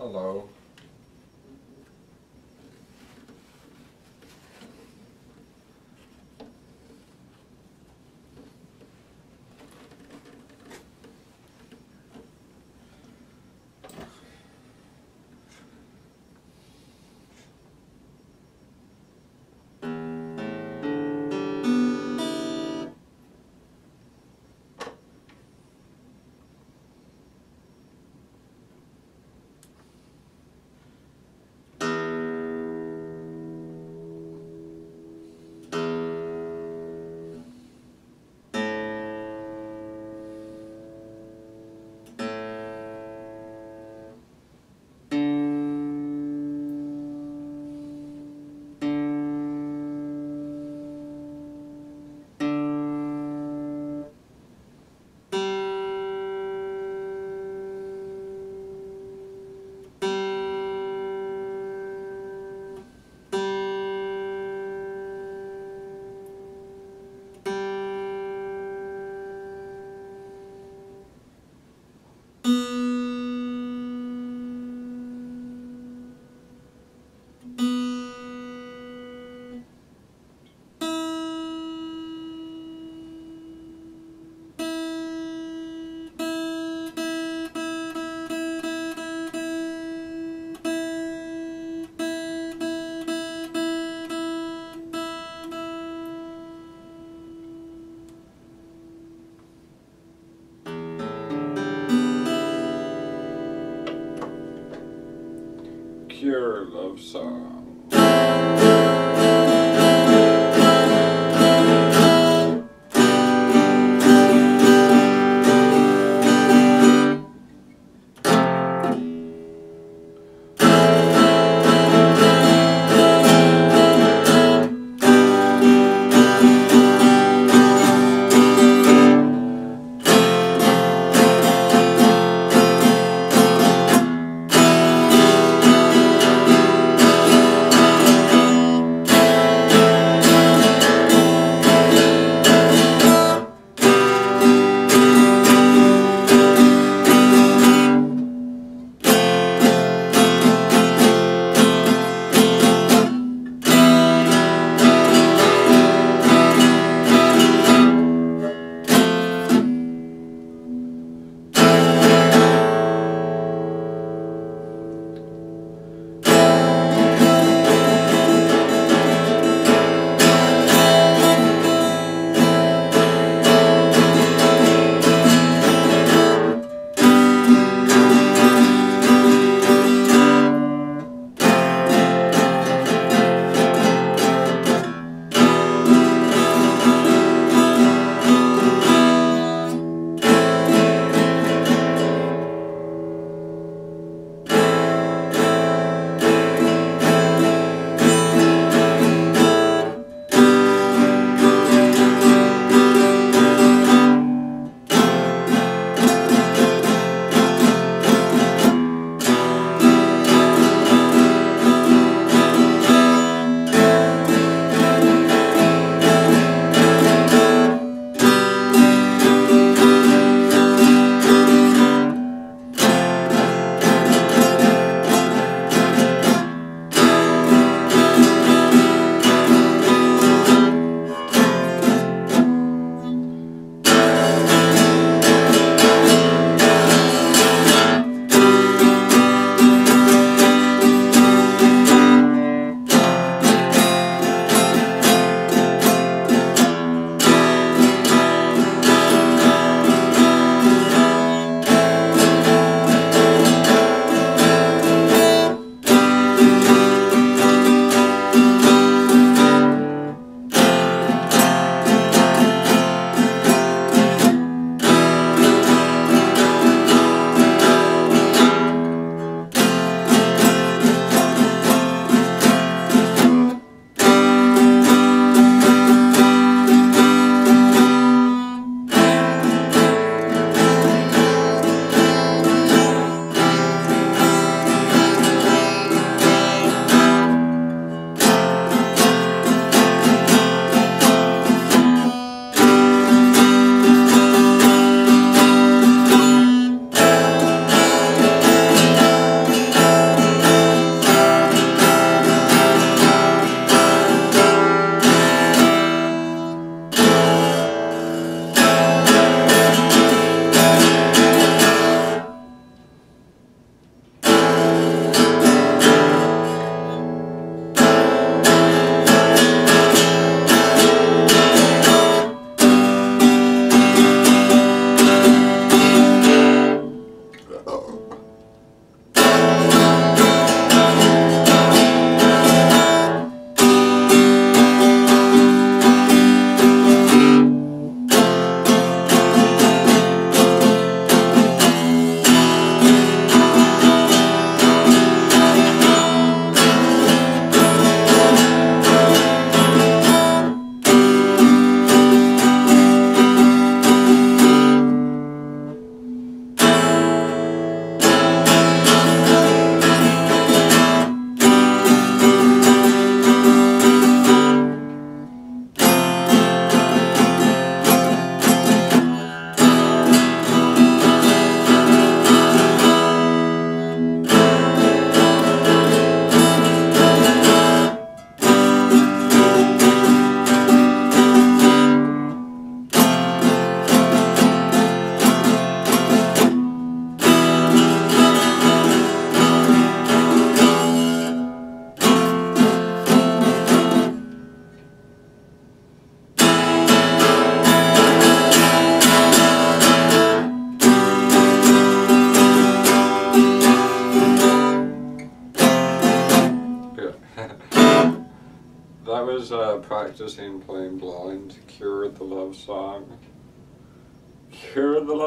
Hello. Cure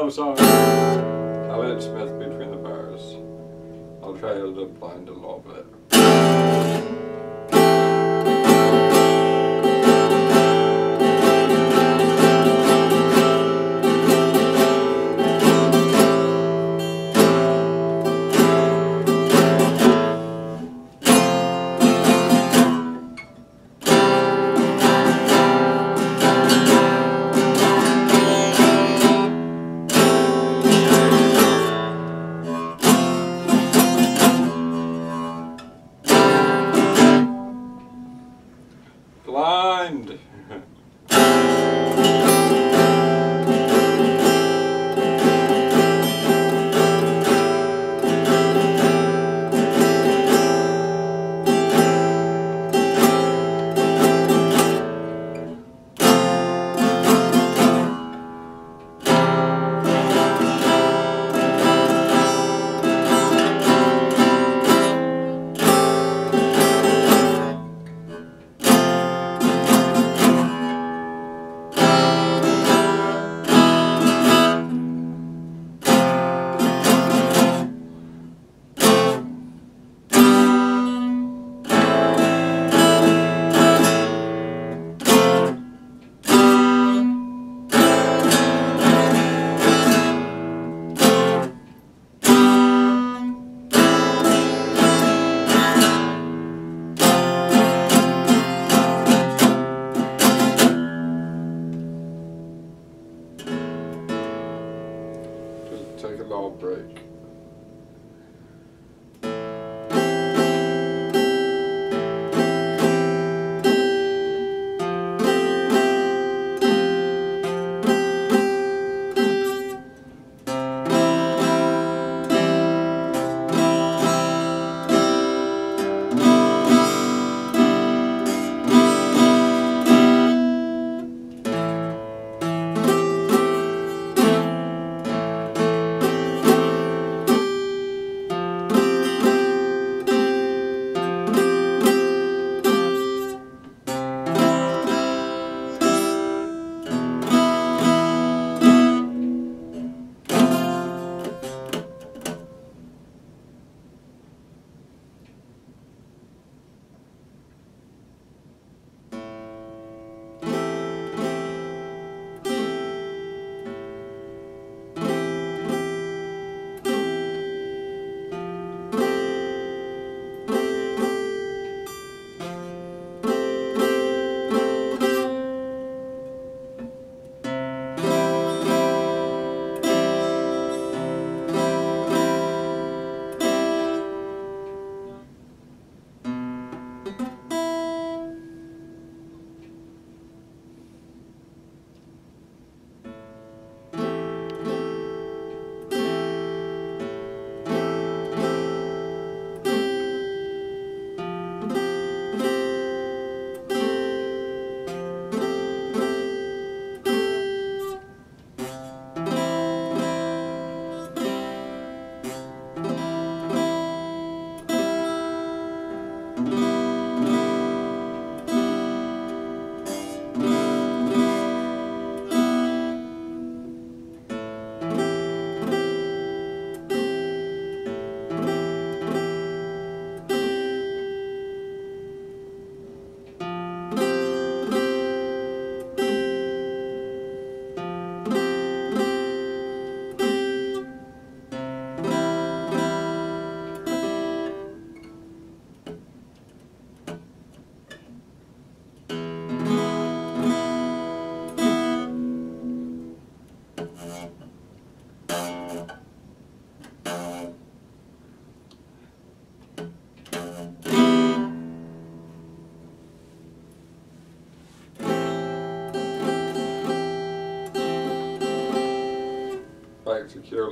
Oh, the Love Song! Elliott Smith between the bars. I'll try to blind a little bit. Back to Cure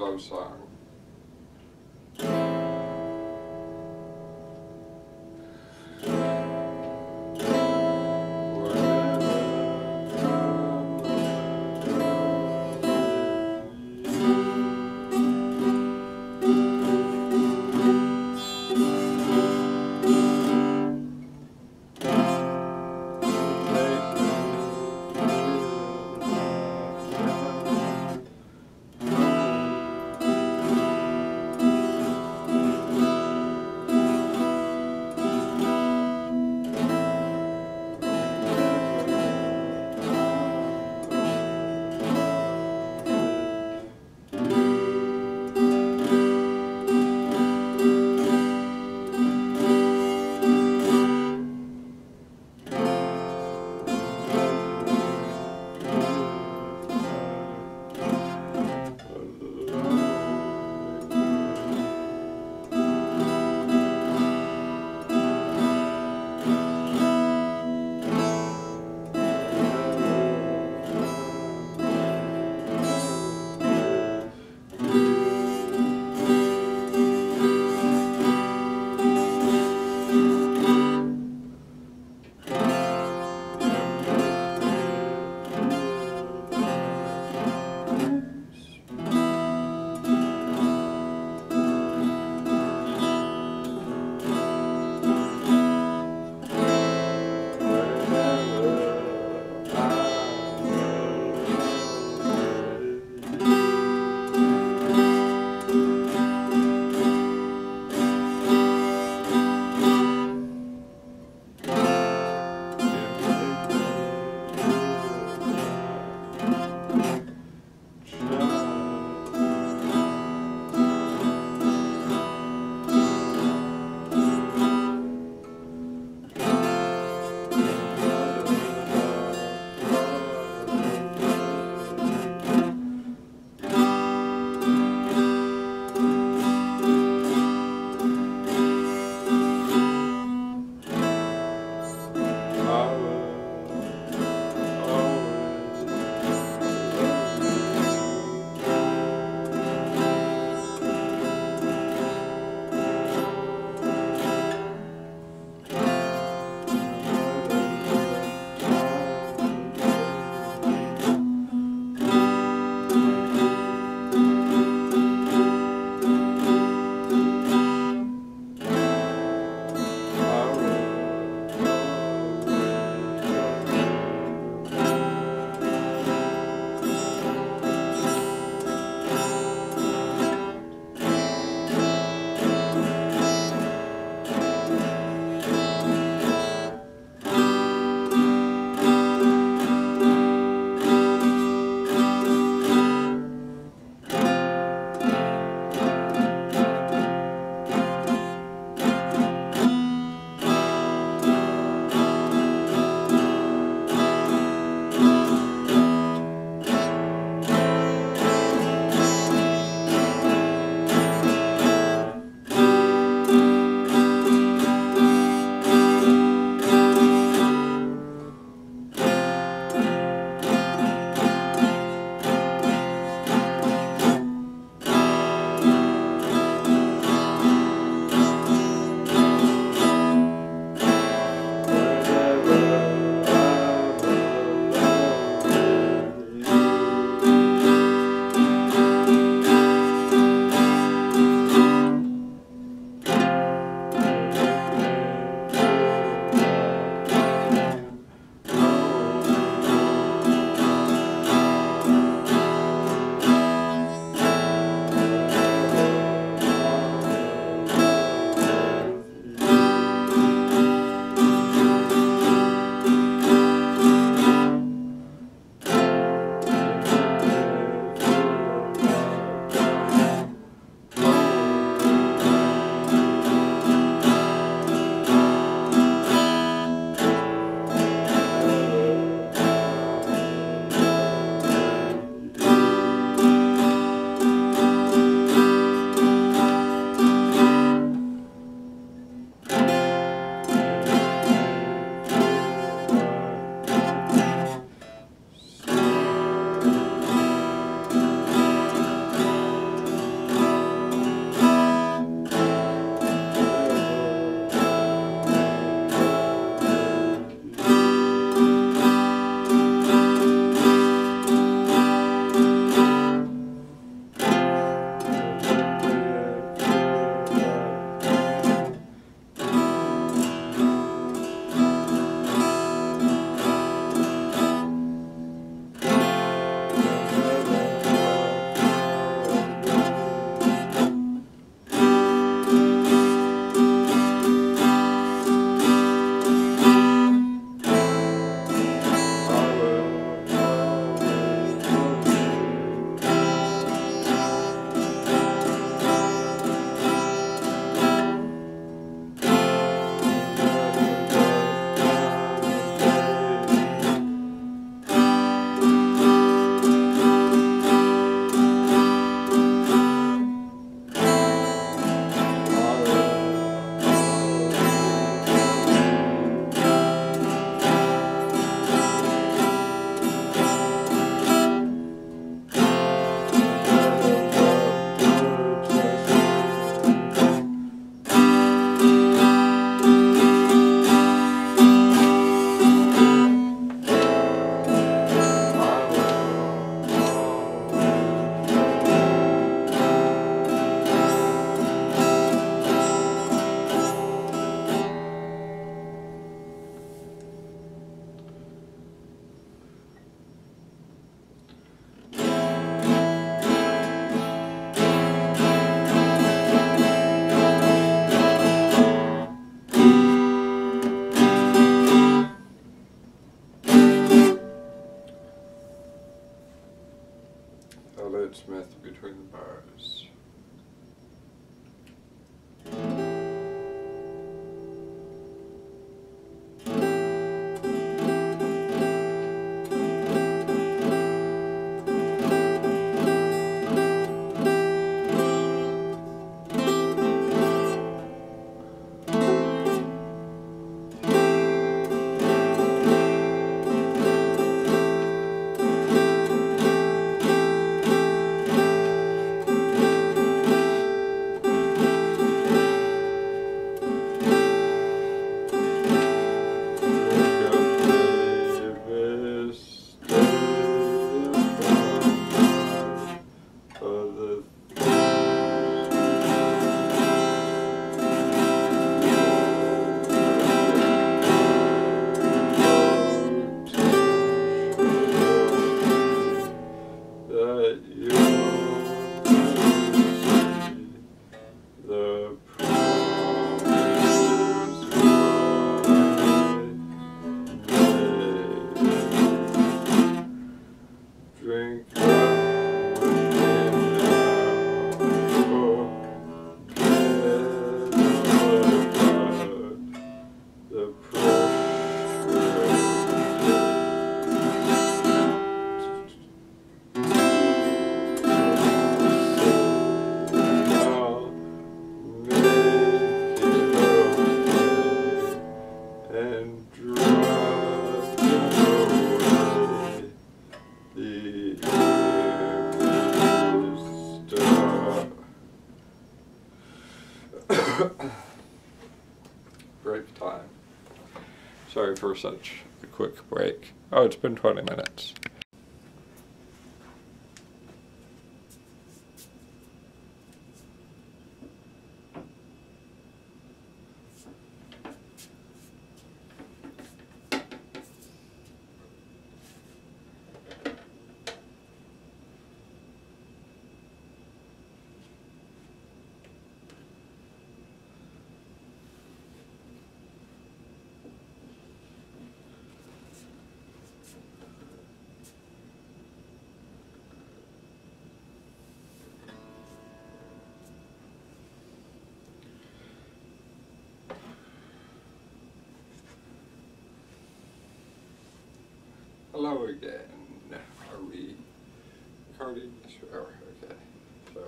For such a quick break. Oh, it's been 20 minutes. Hello again. Are we recording? Sure, okay. So,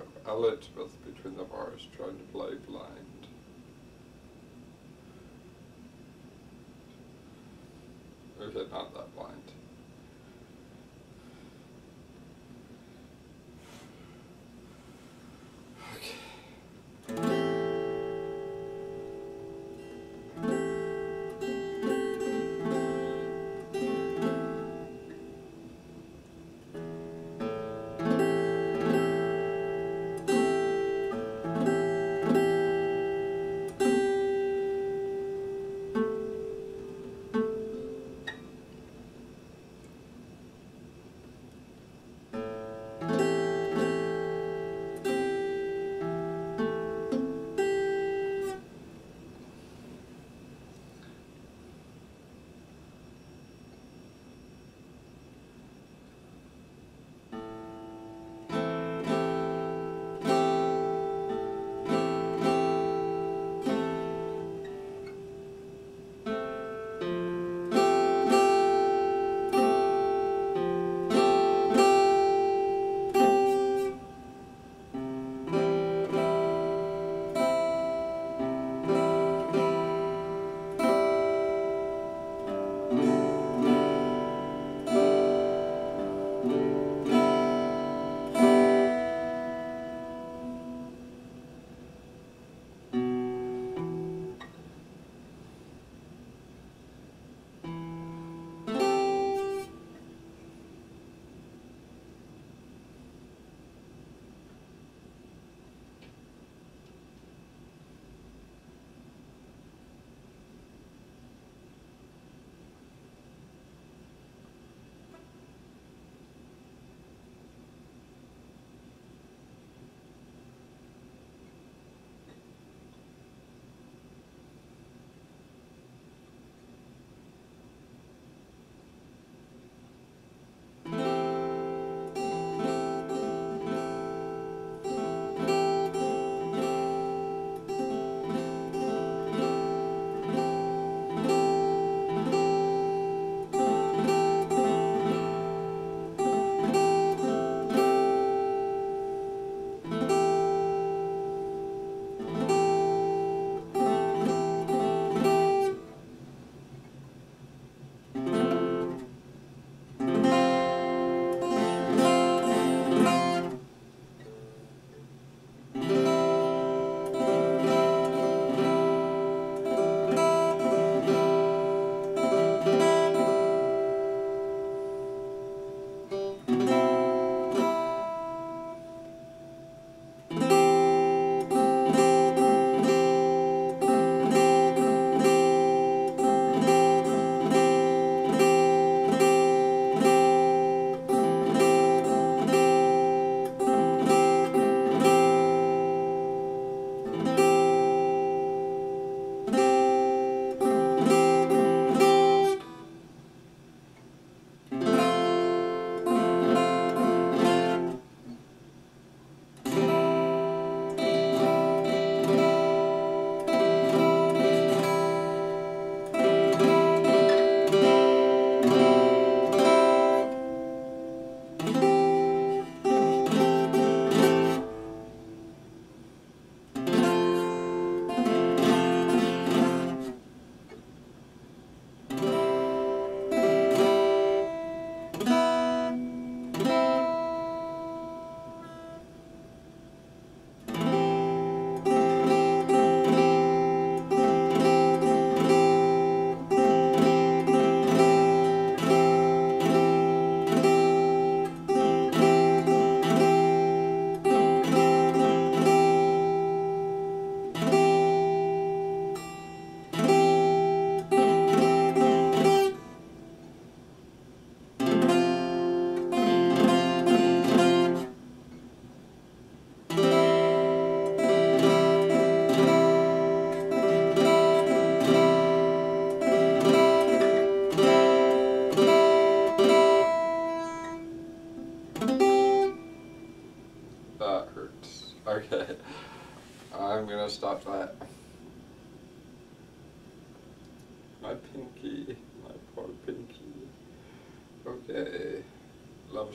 Smith between the bars trying to play blind.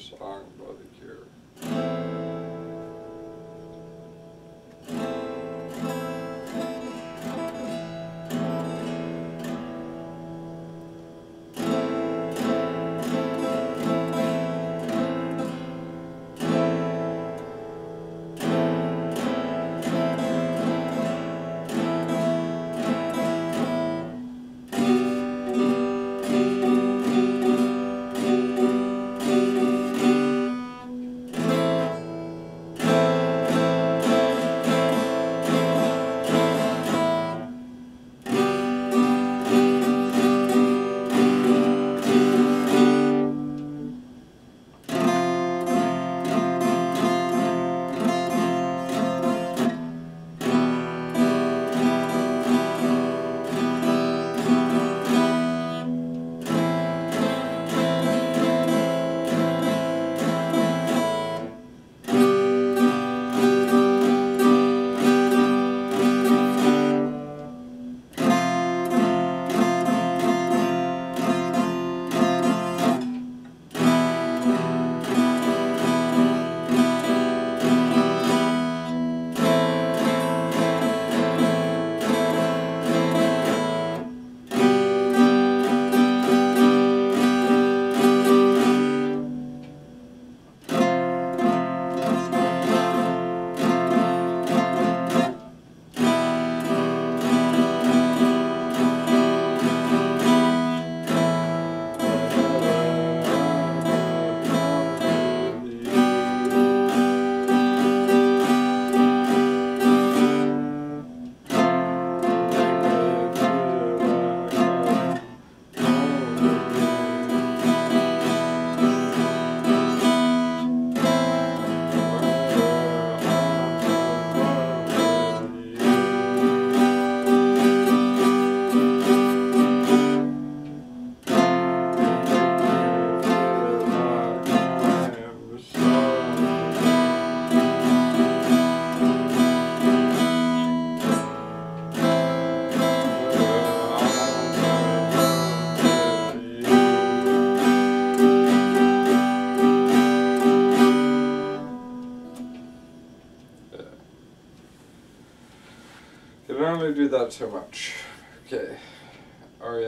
Love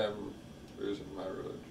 REM losing my religion.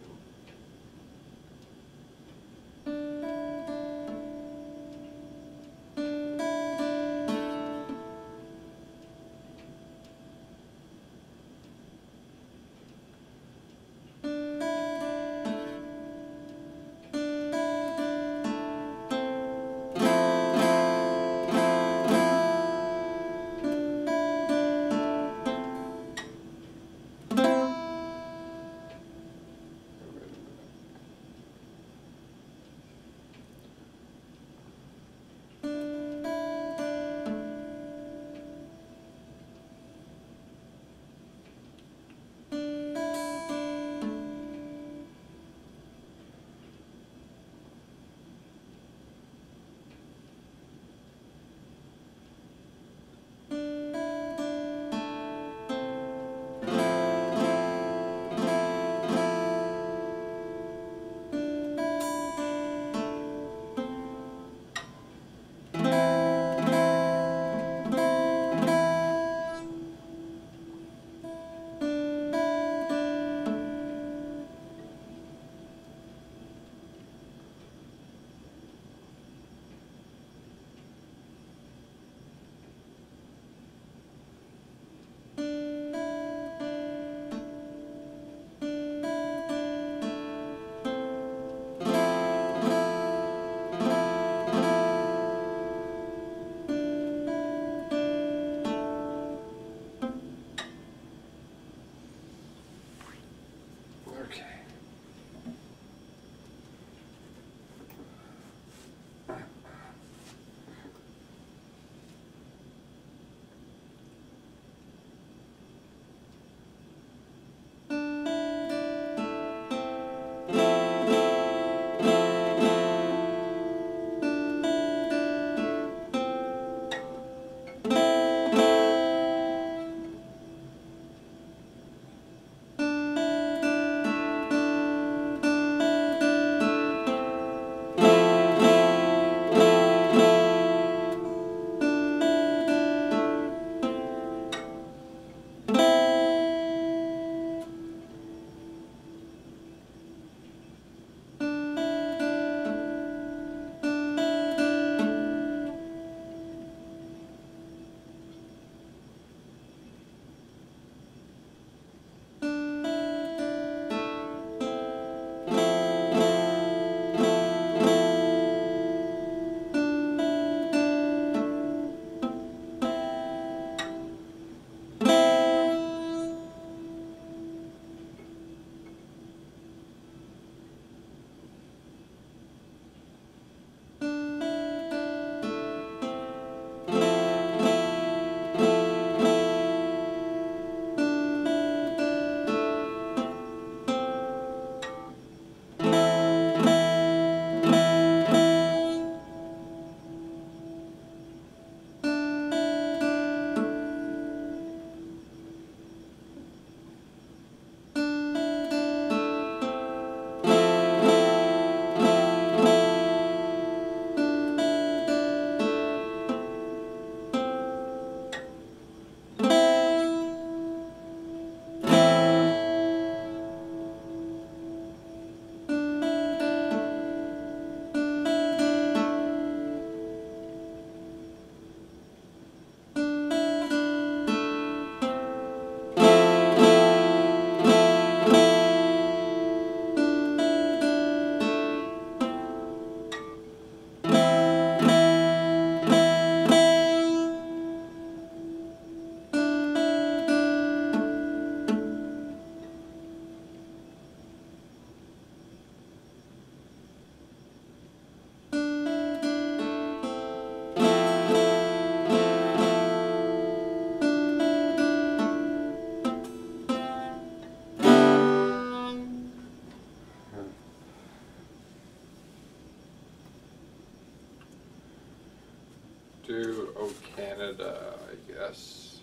Oh Canada, I guess.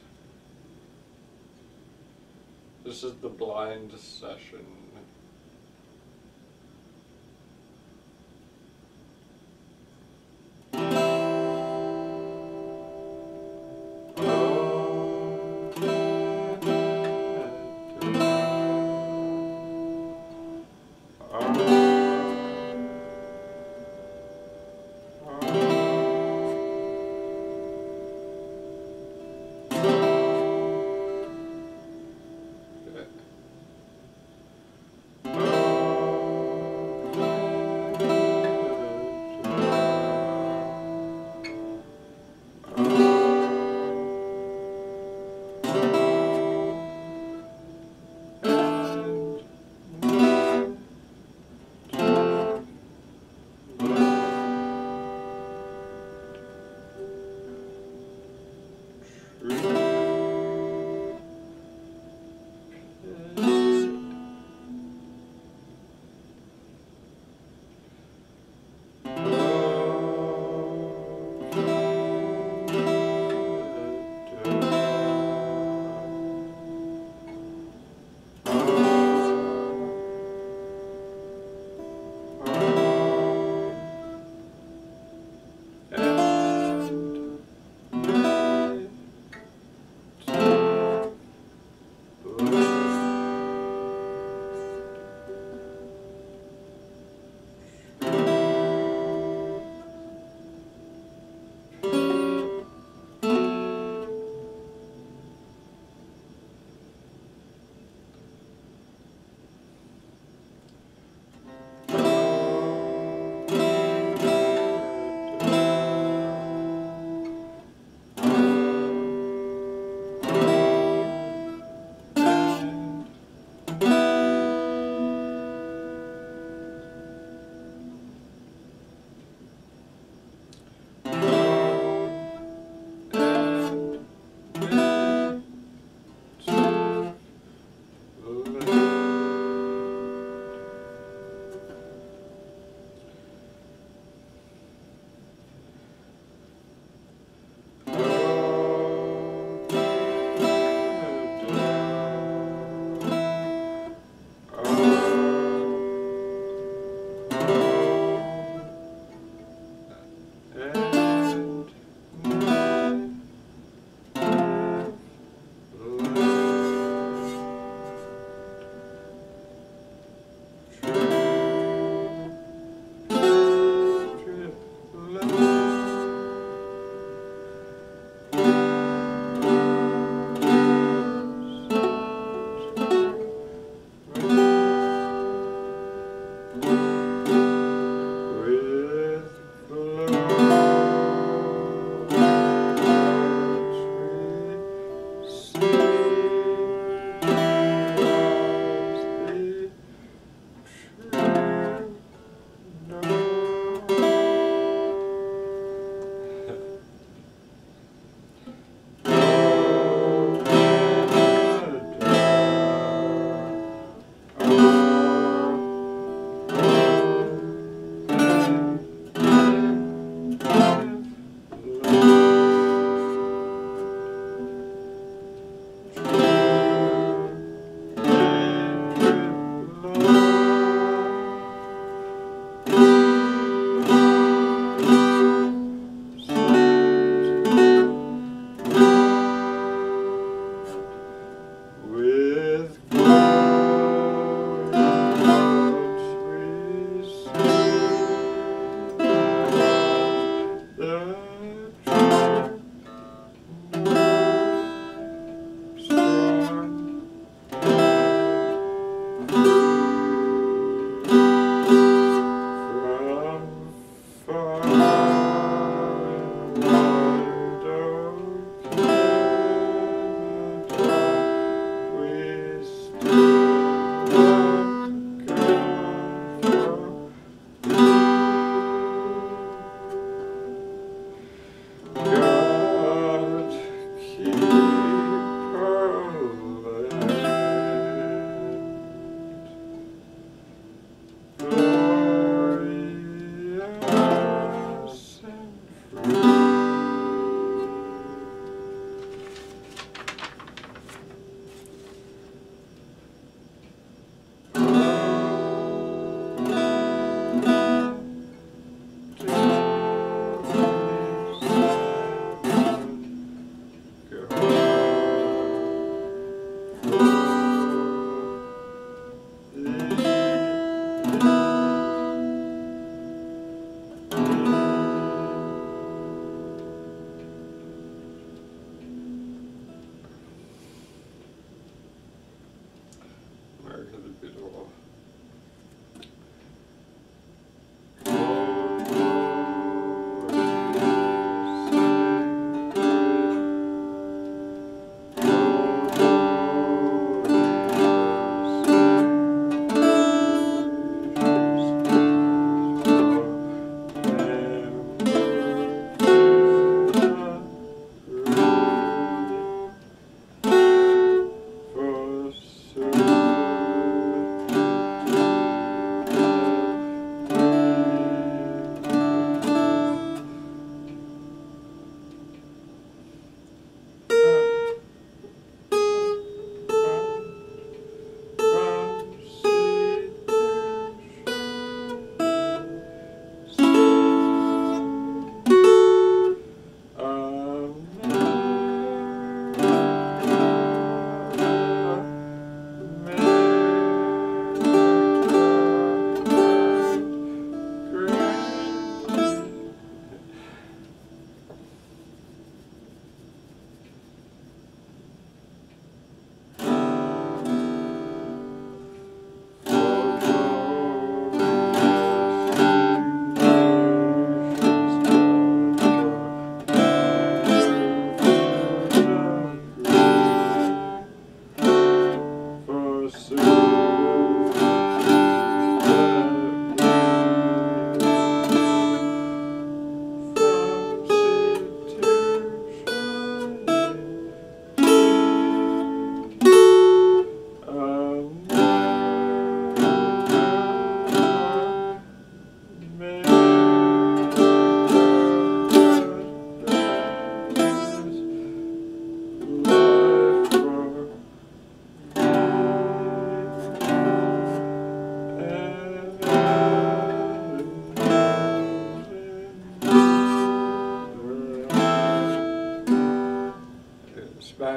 This is the blind session.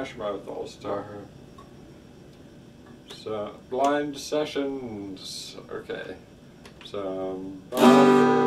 Smash Mouth All-Star. So, Blind Sessions. Okay. So, bye.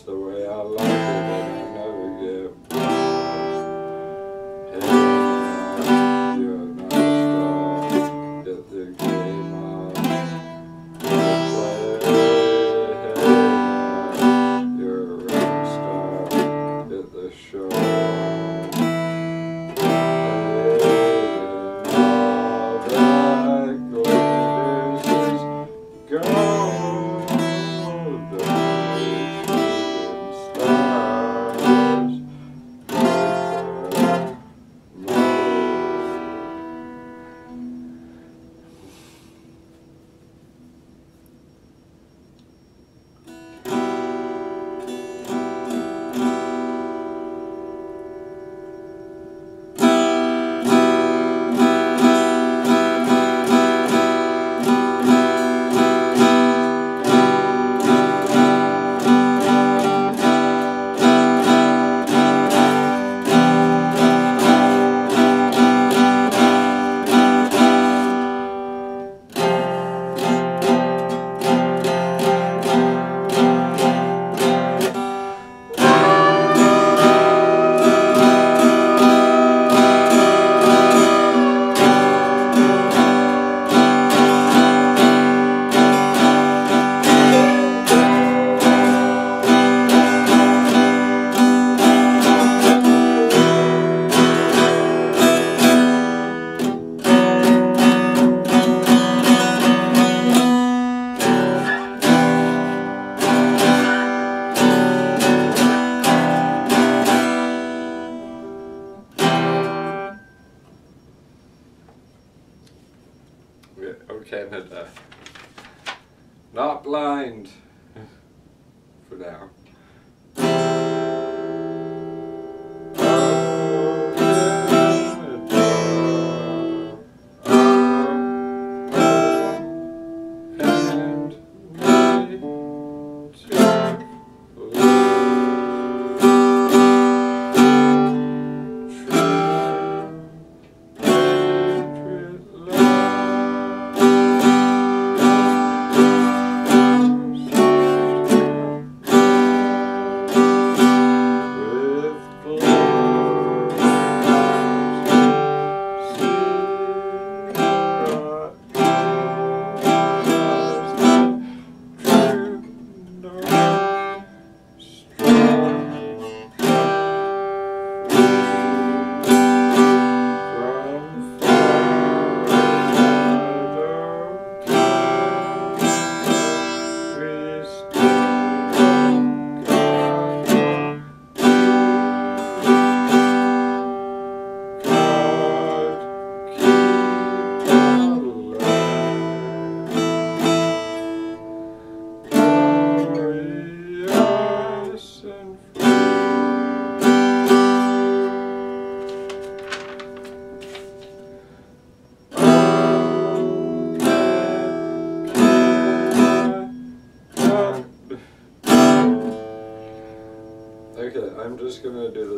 the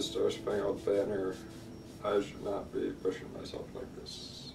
the Star Spangled Banner, I should not be pushing myself like this.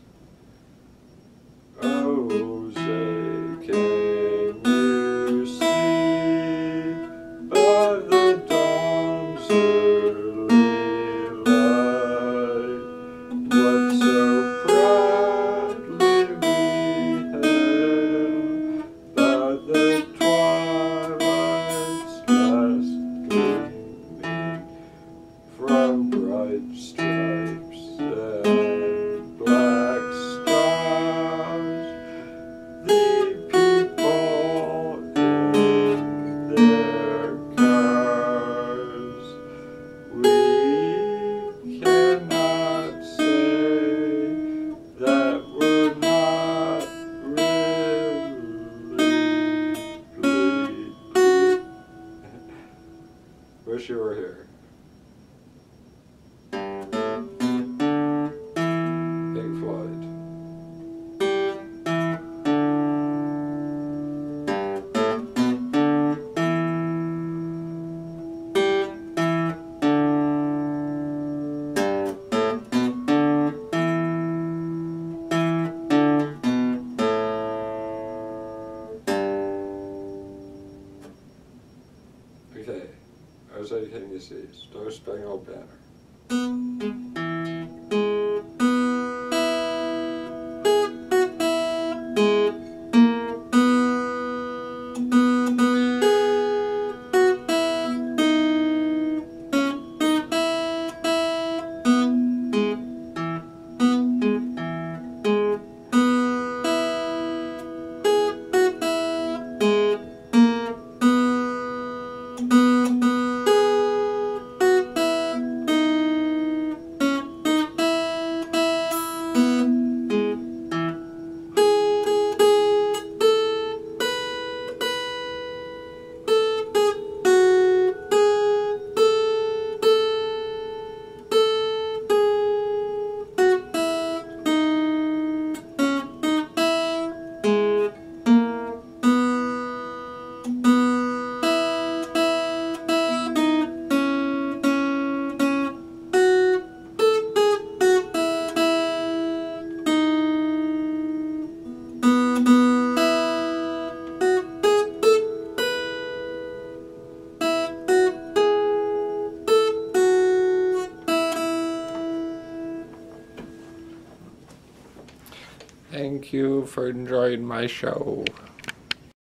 stay better. for enjoying my show.